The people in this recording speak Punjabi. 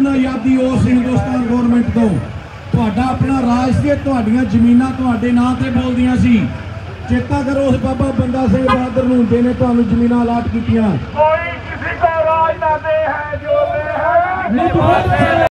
ਸੰਪੂਰਨ ਆਜ਼ਾਦੀ ਉਸ ਹਿੰਦੁਸਤਾਨ ਗਵਰਨਮੈਂਟ ਤੋਂ। ਤੁਹਾਡਾ ਆਪਣਾ ਰਾਜ ਸੀ ਤੁਹਾਡੀਆਂ ਜ਼ਮੀਨਾਂ ਤੁਹਾਡੇ ਨਾਂ ਤੇ ਬੋਲਦੀਆਂ ਸੀ। ਚੇਤਾ ਕਰੋ ਉਸ ਬਾਬਾ ਬੰਦਾ ਸਿੰਘ ਬਹਾਦਰ ਨੂੰ ਜਿਹਨੇ ਤੁਹਾਨੂੰ ਜ਼ਮੀਨਾਂ ਅਲਾਟ ਕੀਤੀਆਂ। कोई किसी को राज ना दे है जो दे है